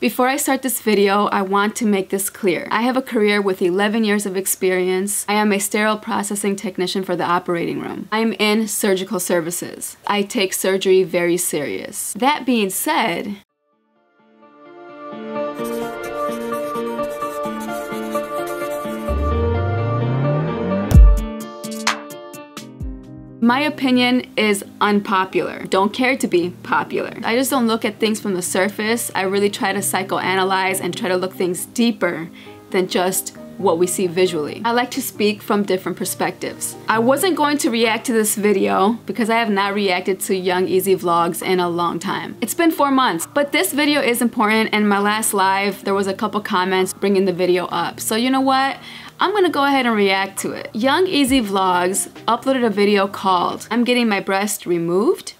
Before I start this video, I want to make this clear. I have a career with 11 years of experience. I am a sterile processing technician for the operating room. I'm in surgical services. I take surgery very serious. That being said, My opinion is unpopular. Don't care to be popular. I just don't look at things from the surface. I really try to psychoanalyze and try to look things deeper than just what we see visually. I like to speak from different perspectives. I wasn't going to react to this video because I have not reacted to Young Ezee vlogs in a long time. It's been four months, but this video is important and my last live, there was a couple comments bringing the video up. So you know what? I'm gonna go ahead and react to it. Young Ezee Vlogs uploaded a video called I'm Getting My Breast Removed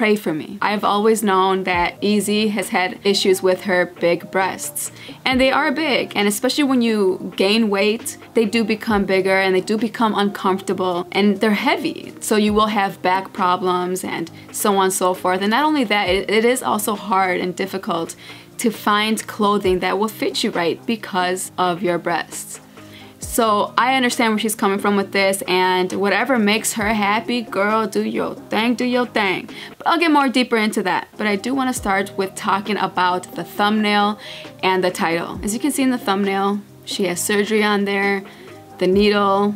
pray for me. I've always known that Ezee has had issues with her big breasts. And they are big, and especially when you gain weight, they do become bigger and they do become uncomfortable and they're heavy. So you will have back problems and so on and so forth. And not only that, it, it is also hard and difficult to find clothing that will fit you right because of your breasts. So I understand where she's coming from with this and whatever makes her happy, girl, do your thing, do your thing. But I'll get more deeper into that. But I do want to start with talking about the thumbnail and the title. As you can see in the thumbnail, she has surgery on there, the needle,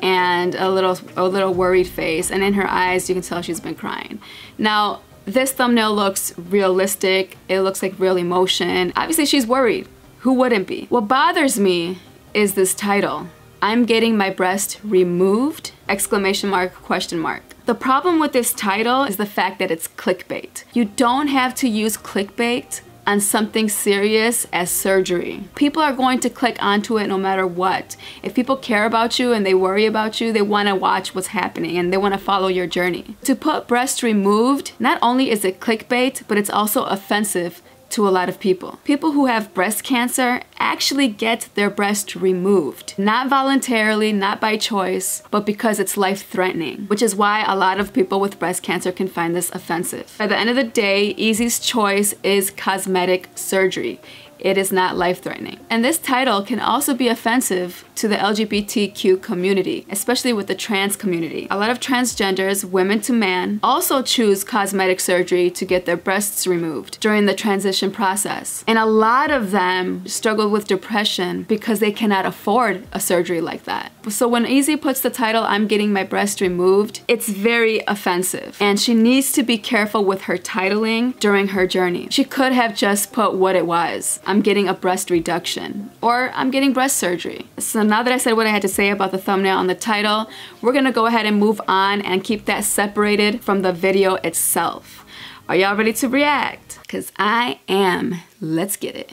and a little a little worried face and in her eyes you can tell she's been crying. Now this thumbnail looks realistic, it looks like real emotion. Obviously she's worried. Who wouldn't be? What bothers me is this title. I'm getting my breast removed, exclamation mark, question mark. The problem with this title is the fact that it's clickbait. You don't have to use clickbait on something serious as surgery. People are going to click onto it no matter what. If people care about you and they worry about you, they want to watch what's happening and they want to follow your journey. To put breast removed, not only is it clickbait, but it's also offensive to a lot of people. People who have breast cancer actually get their breast removed. Not voluntarily, not by choice, but because it's life-threatening, which is why a lot of people with breast cancer can find this offensive. By the end of the day, Ezee's choice is cosmetic surgery. It is not life-threatening. And this title can also be offensive to the LGBTQ community, especially with the trans community. A lot of transgenders, women to man, also choose cosmetic surgery to get their breasts removed during the transition process. And a lot of them struggle with depression because they cannot afford a surgery like that. So when Ezee puts the title, I'm getting my breast removed, it's very offensive. And she needs to be careful with her titling during her journey. She could have just put what it was. I'm getting a breast reduction or I'm getting breast surgery. So now that I said what I had to say about the thumbnail and the title, we're gonna go ahead and move on and keep that separated from the video itself. Are y'all ready to react? Cause I am. Let's get it.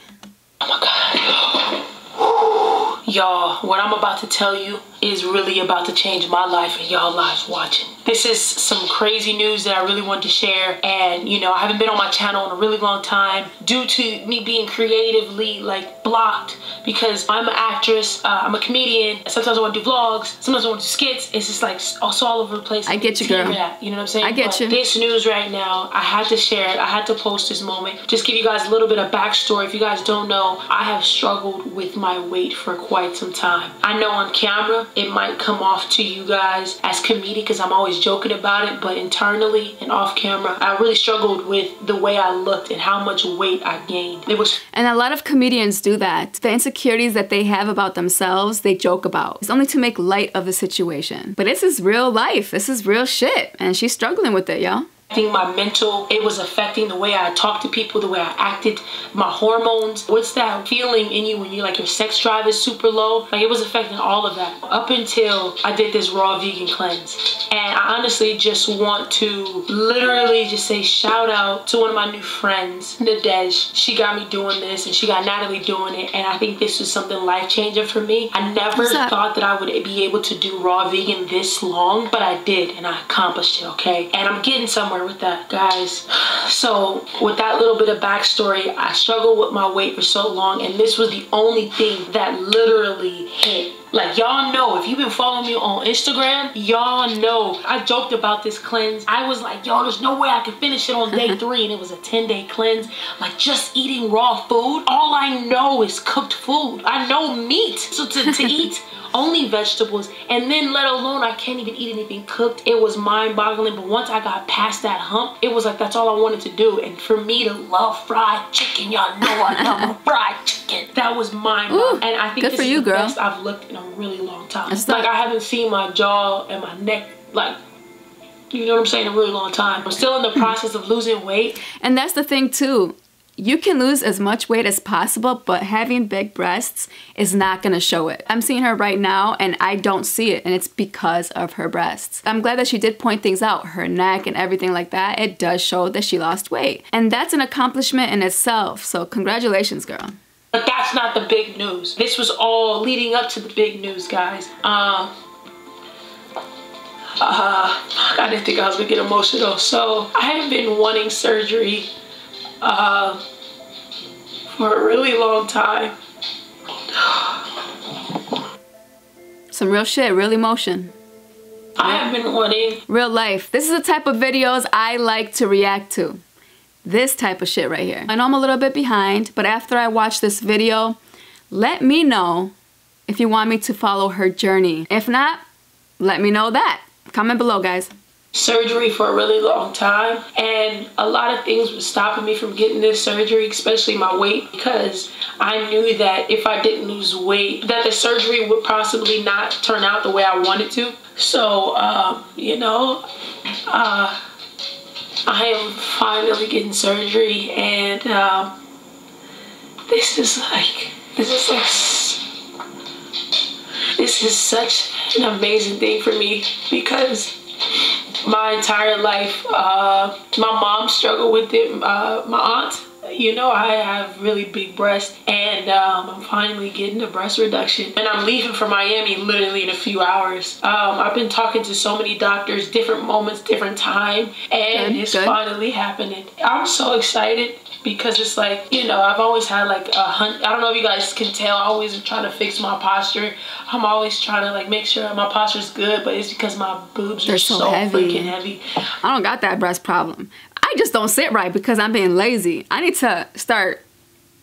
Oh my God. Y'all, what I'm about to tell you is really about to change my life and y'all lives watching. This is some crazy news that I really wanted to share and you know I haven't been on my channel in a really long time due to me being creatively like blocked because I'm an actress, uh, I'm a comedian, sometimes I want to do vlogs, sometimes I want to do skits, it's just like also all over the place. I get you girl. That, you know what I'm saying? I get but you. This news right now, I had to share it, I had to post this moment, just give you guys a little bit of backstory. If you guys don't know, I have struggled with my weight for quite some time. I know on camera it might come off to you guys as comedic because I'm always joking about it, but internally and off camera, I really struggled with the way I looked and how much weight I gained. It was And a lot of comedians do that. The insecurities that they have about themselves, they joke about. It's only to make light of the situation. But this is real life. This is real shit. And she's struggling with it, y'all affecting my mental. It was affecting the way I talked to people, the way I acted, my hormones. What's that feeling in you when you like your sex drive is super low? Like it was affecting all of that up until I did this raw vegan cleanse. And I honestly just want to literally just say shout out to one of my new friends, Nadesh. She got me doing this and she got Natalie doing it. And I think this was something life changing for me. I never thought that I would be able to do raw vegan this long, but I did and I accomplished it, okay? And I'm getting somewhere with that, guys. So with that little bit of backstory, I struggled with my weight for so long and this was the only thing that literally hit Like y'all know, if you've been following me on Instagram, y'all know. I joked about this cleanse. I was like, yo, there's no way I could finish it on day three. And it was a 10 day cleanse. Like just eating raw food. All I know is cooked food. I know meat. So to, to eat only vegetables and then let alone I can't even eat anything cooked it was mind boggling but once I got past that hump it was like that's all I wanted to do and for me to love fried chicken y'all know I love fried chicken that was mind boggling and I think good this for is you, the girl. best I've looked in a really long time That's like I haven't seen my jaw and my neck like you know what I'm saying a really long time I'm still in the process of losing weight And that's the thing too. You can lose as much weight as possible, but having big breasts is not gonna show it. I'm seeing her right now and I don't see it, and it's because of her breasts. I'm glad that she did point things out, her neck and everything like that. It does show that she lost weight. And that's an accomplishment in itself. So congratulations, girl. But that's not the big news. This was all leading up to the big news, guys. Um, uh, I didn't think I was gonna get emotional. So I have been wanting surgery uh, for a really long time. Some real shit, real emotion. I have been wanting. Real life. This is the type of videos I like to react to. This type of shit right here. I know I'm a little bit behind, but after I watch this video, let me know if you want me to follow her journey. If not, let me know that. Comment below, guys. surgery for a really long time and a lot of things were stopping me from getting this surgery especially my weight because I knew that if I didn't lose weight that the surgery would possibly not turn out the way I wanted to so um, you know uh, I am finally getting surgery and um, this is like this is like this is such an amazing thing for me because my entire life. Uh, my mom struggled with it. Uh, my aunt, you know, I have really big breasts, and um, I'm finally getting a breast reduction. And I'm leaving for Miami literally in a few hours. Um, I've been talking to so many doctors, different moments, different time, and Good, it's good. finally happening. I'm so excited because it's like you know I've always had like a hunt. I don't know if you guys can tell. I always trying to fix my posture. I'm always trying to like make sure my posture's good, but it's because my boobs They're are so so, heavy. freaking heavy. I don't got that breast problem. I just don't sit right because I'm being lazy. I need to start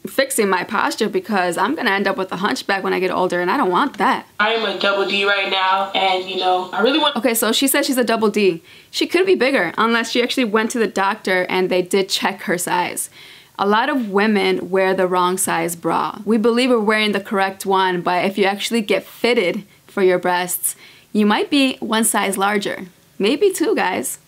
fixing my posture because I'm gonna end up with a hunchback when I get older, and I don't want that. I am a double D right now, and you know I really want. Okay, so she said she's a double D. She could be bigger unless she actually went to the doctor and they did check her size. A lot of women wear the wrong size bra. We believe we're wearing the correct one, but if you actually get fitted for your breasts, you might be one size larger. Maybe two, guys.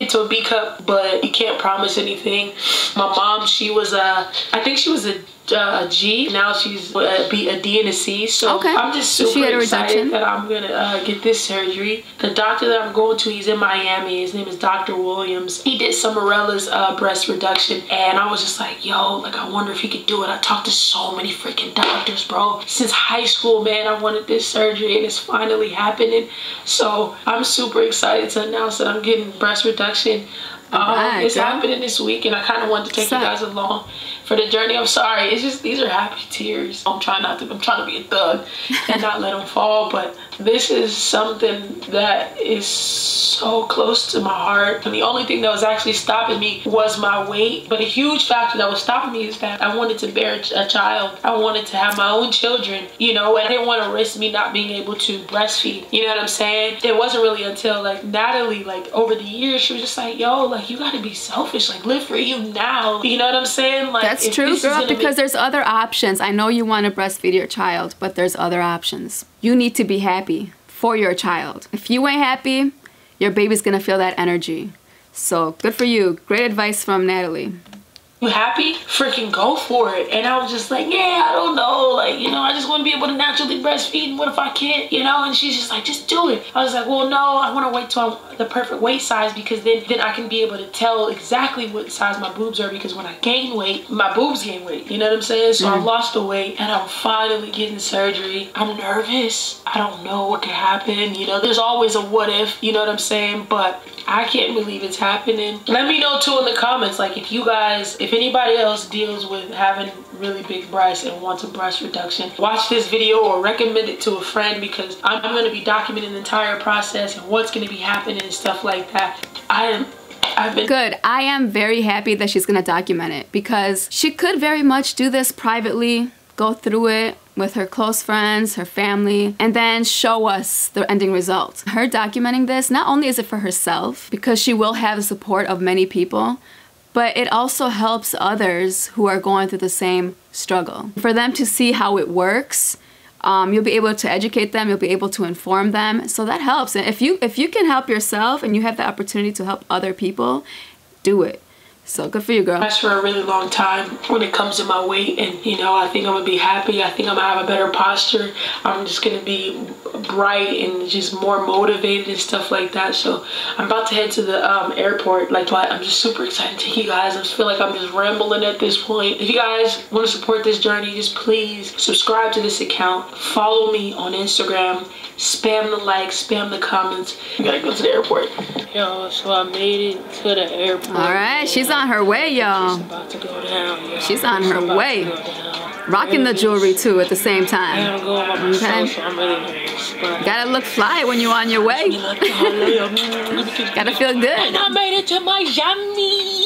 Into a B cup, but you can't promise anything. My mom, she was a, I think she was a, a G. Now she's be a D and a C. So Okay. I'm just So she super had a reduction? excited that I'm gonna uh, get this surgery. The doctor that I'm going to, he's in Miami. His name is Dr. Williams. He did Summerella's uh, breast reduction, and I was just like, yo, like I wonder if he could do it. I talked to so many freaking doctors, bro. Since high school, man, I wanted this surgery, and it's finally happening. So I'm super excited to announce that I'm getting breast reduction. Um, Alright, it's girl. happening this week, and I kind of wanted to take you guys along for the journey. I'm sorry, it's just these are happy tears. I'm trying not to. I'm trying to be a thug and not let them fall, but this is something that is so close to my heart. And the only thing that was actually stopping me was my weight. But a huge factor that was stopping me is that I wanted to bear a child. I wanted to have my own children, you know, and I didn't want to risk me not being able to breastfeed. You know what I'm saying? It wasn't really until like Natalie, like over the years, she was just like, yo, like you gotta be selfish, like live for you now. You know what I'm saying? Like That's true, girl, because there's other options. I know you want to breastfeed your child, but there's other options. You need to be happy for your child. If you ain't happy, your baby's gonna feel that energy. So good for you. Great advice from Natalie. You happy? Freaking go for it. And I was just like, yeah, I don't know. Like, you know, I just want to be able to naturally breastfeed. And what if I can't? You know? And she's just like, just do it. I was like, well, no, I want to wait till I'm the perfect weight size because then, then I can be able to tell exactly what size my boobs are because when I gain weight, my boobs gain weight. You know what I'm saying? So I mm. lost the weight and I'm finally getting surgery. I'm nervous. I don't know what could happen. You know, there's always a what if, you know what I'm saying? But I can't believe it's happening. Let me know too in the comments, like if you guys, if anybody else deals with having really big breasts and wants a breast reduction, watch this video or recommend it to a friend because I'm, I'm to be documenting the entire process and what's to be happening and stuff like that. I am I've been good. I am very happy that she's gonna document it because she could very much do this privately, go through it with her close friends, her family, and then show us the ending result. Her documenting this, not only is it for herself, because she will have the support of many people, but it also helps others who are going through the same struggle. For them to see how it works, um, you'll be able to educate them you'll be able to inform them so that helps and if you if you can help yourself and you have the opportunity to help other people do it so good for you, girl. That's for a really long time when it comes to my weight. And, you know, I think I'm going to be happy. I think I'm going to have a better posture. I'm just going to be bright and just more motivated and stuff like that. So I'm about to head to the um, airport. Like, I'm just super excited to you guys. I just feel like I'm just rambling at this point. If you guys want to support this journey, just please subscribe to this account. Follow me on Instagram. Spam the likes, spam the comments. You gotta go to the airport. Yo, so I made it to the airport. All right, she's on her way, y'all. She's about to go down. She's on her way. Rocking the jewelry too at the same time. Okay. Gotta look fly when you're on your way. Gotta feel good. And I made it to Miami.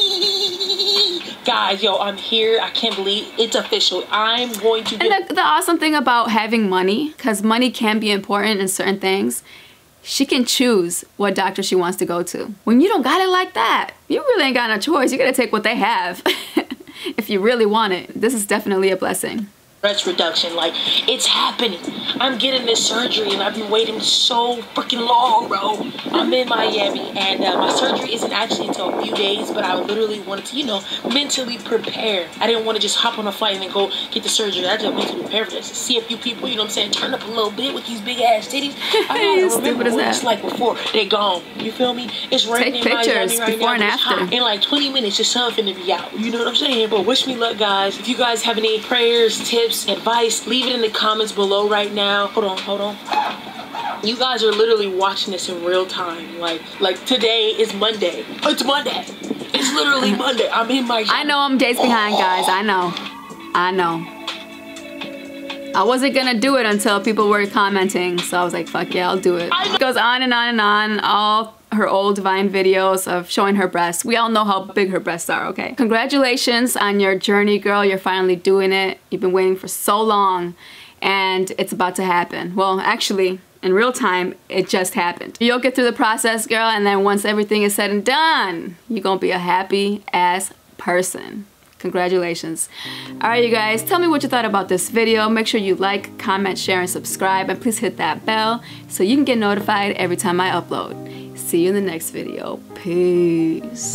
Guys, yo, I'm here. I can't believe it's official. I'm going to. And the, the awesome thing about having money, because money can be important in certain things, she can choose what doctor she wants to go to. When you don't got it like that, you really ain't got no choice. You gotta take what they have if you really want it. This is definitely a blessing breast reduction. Like, it's happening. I'm getting this surgery and I've been waiting so freaking long, bro. I'm in Miami and uh, my surgery isn't actually until a few days, but I literally wanted to, you know, mentally prepare. I didn't want to just hop on a flight and then go get the surgery. I just mentally prepare for this. See a few people, you know what I'm saying, turn up a little bit with these big ass titties. I don't remember what it's like before they're gone. You feel me? It's raining Take pictures right before now, and after. In like 20 minutes, your sun finna be out. You know what I'm saying? But wish me luck, guys. If you guys have any prayers, tips, tips, advice, leave it in the comments below right now. Hold on, hold on. You guys are literally watching this in real time. Like, like today is Monday. It's Monday. It's literally Monday. I'm in my. I know I'm days behind, guys. I know. I know. I wasn't gonna do it until people were commenting, so I was like, fuck yeah, I'll do it. It goes on and on and on. All her old Vine videos of showing her breasts. We all know how big her breasts are, okay? Congratulations on your journey, girl. You're finally doing it. You've been waiting for so long and it's about to happen. Well, actually, in real time, it just happened. You'll get through the process, girl, and then once everything is said and done, you're gonna be a happy ass person. Congratulations. Alright you guys, tell me what you thought about this video. Make sure you like, comment, share, and subscribe. And please hit that bell so you can get notified every time I upload. See you in the next video. Peace.